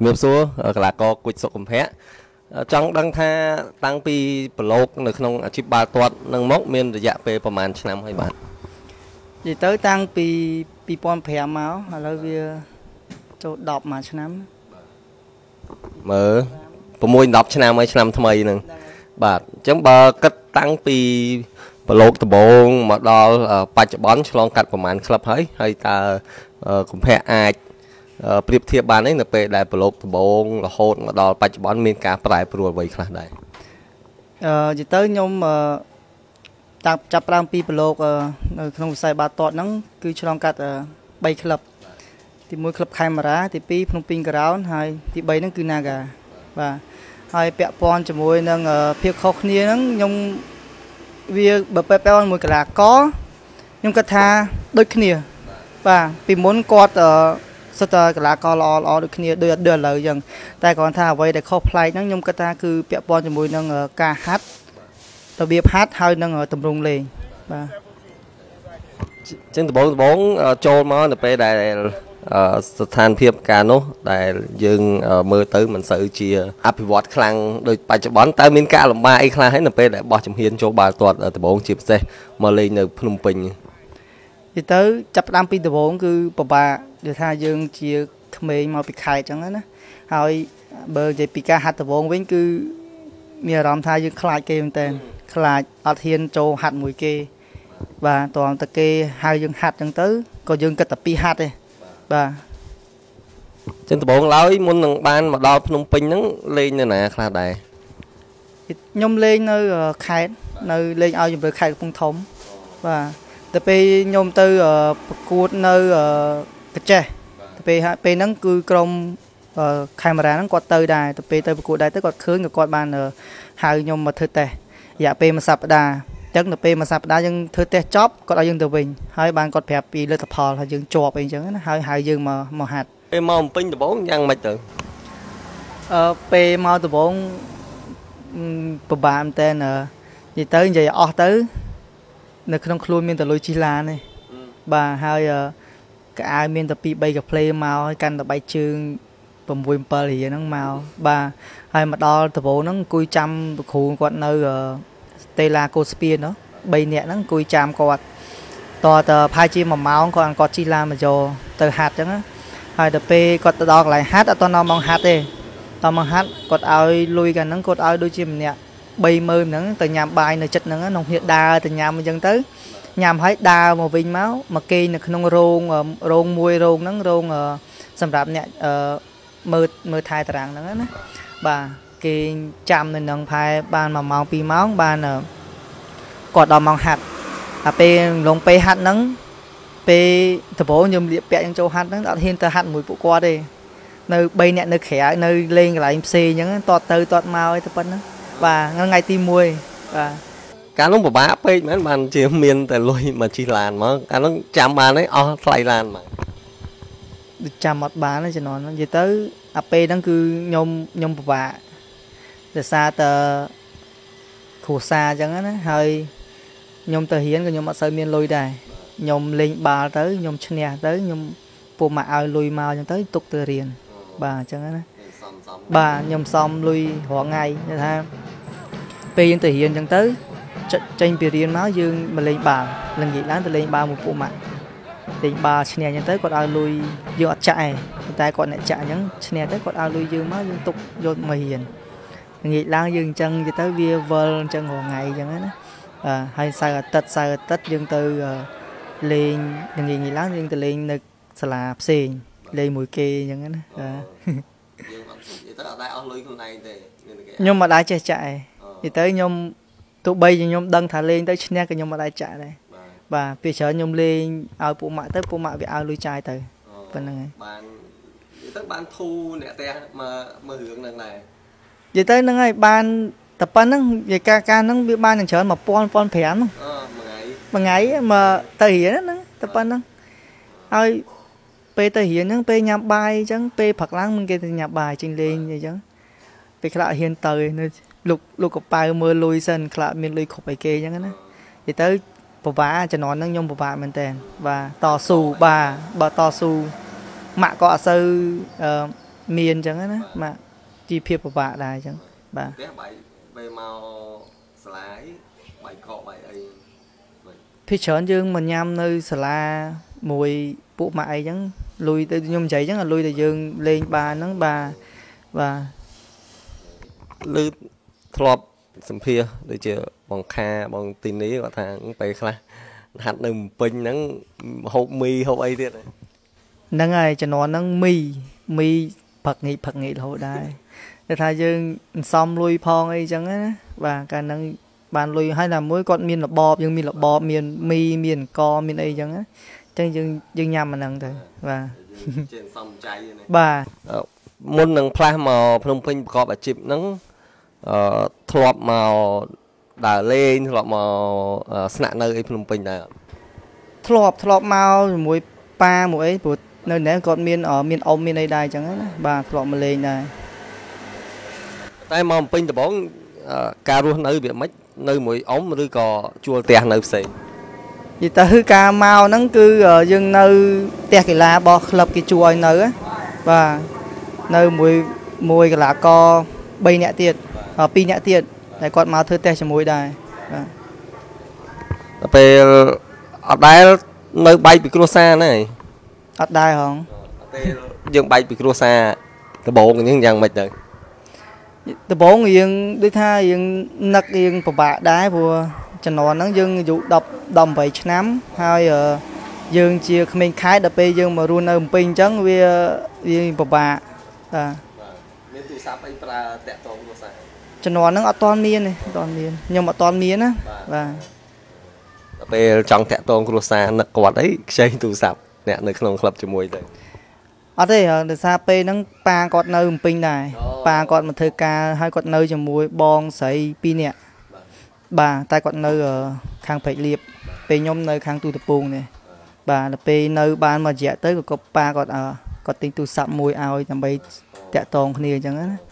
ជំរាបសួរកីឡាករគុជសុខកំភៈចង់ដឹងថាតាំងពីប្រឡូកនៅក្នុងអាជីពបាល់ទាត់នឹងមក មានរយៈពេលប្រហែលឆ្នាំហើយបាទនិយាយទៅតាំងពី2005មកឥឡូវវាចូល10មួយឆ្នាំមើល6 10ឆ្នាំហើយឆ្នាំថ្មីហ្នឹងបាទអញ្ចឹងបើគិតតាំងពីប្រឡូកដំបូងមកដល់បច្ចុប្បន្នឆ្លងកាត់ប្រហែលក្លឹបហើយហើយតើកំភៈអាច ប្រៀបធៀបបានទេនៅពេលដែលប្រឡូកដំបូងរហូតមកដល់បច្ចុប្បន្នមានការប្រែប្រួលអ្វីខ្លះដែរអឺនិយាយទៅខ្ញុំអឺចាប់ចាប់ផ្ដើមពីប្រឡូកនៅក្នុងវិស័យបាល់ទាត់ហ្នឹងគឺឆ្លងកាត់3ក្លឹបទី1ក្លឹបខេមរាទី2ភ្នំពេញក្រោនហើយទី3ហ្នឹងគឺ Naga បាទហើយពាក់ព័ន្ធជាមួយនឹងភាពខុសគ្នាហ្នឹងខ្ញុំវាបើពាក់ព័ន្ធមួយកីឡាករខ្ញុំគិតថាដូចគ្នា បាទពីមុនគាត់ សិតតែកីឡាករល្អល្អដូចគ្នាដូចដូចឥឡូវអញ្ចឹងតែគ្រាន់ថាអ្វីដែលខុសប្លែកហ្នឹងខ្ញុំគិតថាគឺពាក់ព័ន្ធជាមួយនឹងការហាត់របៀបហាត់ហើយនឹងតម្រង់លេងបាទចឹងដំបូងដំបូងចូលមកនៅពេលដែលស្ថានភាពការនោះដែលយើងមើលទៅមិនសូវជាអភិវឌ្ឍខ្លាំងដូចបច្ចុប្បន្នតើមានការលំបាកអីខ្លះហើយនៅពេលដែលបោះជំហានចូលបាល់ទាត់ដំបូងជាពិសេសមកលេងនៅភ្នំពេញនិយាយទៅចាប់ផ្ដើមពីដំបូងគឺពិបាក និយាយថាយើងជាក្មេងមកពីខេត្តអញ្ចឹងណាហើយបើនិយាយពីការហាត់ដំបូងវិញគឺមានអារម្មណ៍ថាយើងខ្លាចគេមែនតើខ្លាចអត់ហ៊ានចូលហាត់មួយគេ បាទតោះតែគេហៅយើងហាត់អញ្ចឹងទៅក៏យើងគិតតែពីហាត់ទេបាទចឹងដំបូងឡើយមុននឹងបានមកដល់ភ្នំពេញហ្នឹងលេងនៅណាខ្លះដែរខ្ញុំលេងនៅខេត្តនៅលេងឲ្យជម្រើខេត្តកំពង់ធំបាទតែពេលខ្ញុំទៅប្រកួតនៅ កចេះតែពេលពេលហ្នឹងគឺក្រុមខេមរាហ្នឹងគាត់ទៅដែរតែពេលទៅប្រកួតដែរទៅគាត់ឃើញក៏គាត់បានហៅខ្ញុំមកធ្វើតេស្តរយៈពេលមួយសប្តាហ៍ចឹងទៅពេលមួយសប្តាហ៍យើងធ្វើតេស្តចប់គាត់ឲ្យយើងទៅវិញហើយបានគាត់ប្រាប់ពីលទ្ធផលហើយយើងជាប់អីចឹងណាហើយហៅយើងមកមកហាត់ពេលមកពេញដំបងយ៉ាងម៉េចទៅអឺពេលមកដំបងពិបាកមែនតើនិយាយទៅនិយាយអស់ទៅ នៅក្នុងខ្លួនមានតែលុយជិះឡានទេបាទហើយ កៅអៅមានតែ2 3កាផ្លេមកហើយកាន់តែបែកជើង6 7រៀលហ្នឹងមកបាទហើយមកដល់ដំបូងហ្នឹងអង្គុយចាំគ្រូគាត់នៅតេឡាកូស្ពីននោះ3នាក់ហ្នឹងអង្គុយចាំគាត់តតផាយជាមួយម៉ោងគាត់គាត់ជិះឡានមកយកទៅហាត់អញ្ចឹងហើយដល់ពេលគាត់ទៅដល់កន្លែងហាត់អត់តដល់មកហាត់ទេដល់មកហាត់គាត់ឲ្យលុយកាលហ្នឹងគាត់ឲ្យដូចជាម្នាក់ 30000ហ្នឹងទៅញ៉ាំបាយនៅចិត្តហ្នឹងក្នុងគ្នាដើរទៅញ៉ាំអញ្ចឹងទៅញ៉ាំហើយដើរមកវិញមកមកគេនៅក្នុងរោងរោងមួយរោងហ្នឹងរោងសម្រាប់អ្នកមើលមើលថែតារាងហ្នឹងណាបាទគេចាំនៅនឹងផែបាន1ម៉ោង2ម៉ោងបានគាត់ដល់ម៉ោងហាត់តែពេលលងពេលហាត់ហ្នឹងពេលដំបូងខ្ញុំលៀបពាក់ខ្ញុំចូលហាត់ហ្នឹងអត់ហ៊ានទៅហាត់មួយពួកគាត់ទេនៅ3នាក់នៅក្រៅនៅលេងកន្លែងផ្សេងអញ្ចឹងតតទៅតតមកឯទៅប៉ុណ្ណឹង បាទថ្ងៃទី1បាទកាលនោះពិបាកពេកមែនបានជាមានតែលុយមកជិះឡានមកកាលនោះចាំបានទេអស់ថ្លៃឡានមកដូចចាំអត់បានទេជំនាន់ហ្នឹងនិយាយទៅអាពេលហ្នឹងគឺខ្ញុំខ្ញុំពិបាកដោយសារតែគ្រួសារអញ្ចឹងណាហើយខ្ញុំទៅរៀនក៏ខ្ញុំអត់សូវមានលុយដែរខ្ញុំលេងបាល់ទៅខ្ញុំឈ្នះទៅខ្ញុំពុំមកឲ្យលុយមកអញ្ចឹងទៅទុកទៅរៀនបាទអញ្ចឹងណាបាទខ្ញុំសំលុយរាល់ថ្ងៃថា ពេលយើងទៅរៀនអញ្ចឹងទៅចេញពីរៀនមកយើងមកលេងបាល់ល្ងាចឡើងទៅលេងបាល់មួយពួកម៉ាក់លេងបាល់ឈ្នះអញ្ចឹងទៅគាត់ឲ្យលុយយើងអត់ចាក់ឯងតែគាត់អ្នកចាក់អញ្ចឹងឈ្នះទៅគាត់ឲ្យលុយយើងមកយើងទុកយកមករៀនងាកឡើងយើងអញ្ចឹងទៅវាវិលអញ្ចឹងរាល់ថ្ងៃអញ្ចឹងណាបាទហើយសៅរ៍អាទិត្យសៅរ៍អាទិត្យយើងទៅលេងងាកងាកឡើងយើងទៅលេងនៅសាលាផ្សេងលេងមួយគេអញ្ចឹងណាបាទយើងអត់និយាយទៅអត់ដែរអស់លុយខ្លួនឯងទេខ្ញុំមិនដែរចេះចាក់ឯង និយាយទៅខ្ញុំទោះបីខ្ញុំដឹងថាលេងទៅឈ្នះក៏ខ្ញុំមិនដែរចាក់ដែរបាទពេលច្រើនខ្ញុំលេងឲ្យពួកម៉ាក់ទៅពួកម៉ាក់វាឲ្យលុយចាយទៅប៉ុណ្្នឹងហើយបានទៅបានធូរអ្នកផ្ទះមកមើលរឿងហ្នឹងដែរនិយាយទៅហ្នឹងហើយបានតែប៉ុណ្្នឹងនិយាយការការហ្នឹងវាបានយ៉ាងច្រើន1000 1500ហ្នឹងអឺមួយថ្ងៃមួយថ្ងៃមកទៅរៀនហ្នឹងតែប៉ុណ្្នឹងហើយពេលទៅរៀនហ្នឹងពេលញ៉ាំបាយអញ្ចឹងពេលព្រឹកឡើងមិនគេទៅញ៉ាំបាយចេញលេងអញ្ចឹង ពេលខ្លះហ៊ានទៅនៅលោកលោកកប៉ៅមើលលុយសិនខ្លះមានលុយគ្រប់ឲ្យគេអញ្ចឹងណានិយាយទៅពិបាកជំនាន់ហ្នឹងខ្ញុំពិបាកមែនតើបាទតស៊ូបាទបើតស៊ូម៉ាក់ក៏អត់សូវអឺមានអញ្ចឹងណាបាទជីវភាពពិបាកដែរអញ្ចឹងបាទផ្ទះបាយពេលមកសាលាអីបាយកកបាយអីភាគច្រើនយើងមកញ៉ាំនៅសាលាមួយពួកម៉ាក់អីចឹងលុយទៅខ្ញុំនិយាយចឹងលុយទៅយើងលេងបានហ្នឹងបាទបាទ លឺធ្លាប់សម្ភារដូចជាបងខាបងទីនេះគាត់ថាពេលខ្លះហាត់នៅភ្នំពេញហ្នឹងហូបមីហូបអីទៀតហ្នឹងហើយជំនាន់ហ្នឹងមីមីផឹកងាយផឹកងាយរហូតដែរតែថាយើងសន្សំលុយផងអីចឹងណាបាទកាលហ្នឹងបានលុយហើយណាមួយគាត់មានរបបយើងមានរបបមានមីមានអង្គមានអីចឹងណាចឹងយើងយើងញ៉ាំអាហ្នឹងទៅបាទជាសំចៃណាបាទមុននឹងផ្លាស់មកភ្នំពេញប្រកបអាជីពហ្នឹង អឺធ្លាប់មកដើរលេងធ្លាប់មកស្នាក់នៅអីភ្នំពេញដែរធ្លាប់ធ្លាប់មកជាមួយប៉ាមួយអីព្រោះនៅនេះគាត់មានមានអ៊ំមានអីដែរចឹងណាបាទធ្លាប់មកលេងដែរតែមកភ្នំពេញដំបងការរស់នៅវាមិននៅមួយអ៊ំឬក៏ជួលផ្ទះនៅផ្សេងនិយាយទៅការមកហ្នឹងគឺយើងនៅផ្ទះកីឡារបស់ក្លឹបគេជួលឲ្យនៅបាទនៅមួយមួយកីឡាករ3នាក់ទៀត 2នាក់ទៀតតែគាត់មកធ្វើតេស្តជាមួយដែរបាទដល់ពេលអត់ដែលនៅបែកពីគ្រួសារហ្នឹងហើយអត់ដែរហងពេលយើងបែកពីគ្រួសារដំបងអញ្ចឹងយ៉ាងម៉េចទៅដំបងយើងដូចថាយើងនឹកយើងពិបាកដែរព្រោះជំនាន់ហ្នឹងយើងអាយុ10 18ឆ្នាំហើយយើងជាក្មេងខេត្តដល់ពេលយើងមករស់នៅភ្នំពេញអញ្ចឹងវាវាពិបាកបាទមានទូរស័ព្ទអីប្រើតាក់ទងគ្រួសារ ជំនាន់ហ្នឹងអត់ទាន់មានទេអត់ទាន់មានខ្ញុំអត់ទាន់មានណាបាទដល់ពេលចង់តាក់ទងគ្រួសារនឹកគាត់អីខ្ចីទូរស័ព្ទអ្នកនៅក្នុងក្លឹបជាមួយទៅអត់ទេដោយសារពេលហ្នឹងប៉ាគាត់នៅភ្នំពេញដែរប៉ាគាត់មកធ្វើការហើយគាត់នៅជាមួយបងស្រី2នាក់បាទតែគាត់នៅខាងព្រែកលៀបពេលខ្ញុំនៅខាងទូតពងនេះបាទដល់ពេលនៅបានមួយរយៈទៅក៏ប៉ាគាត់គាត់ទិញទូរស័ព្ទមួយឲ្យដើម្បីតាក់ទងគ្នាអញ្ចឹងណា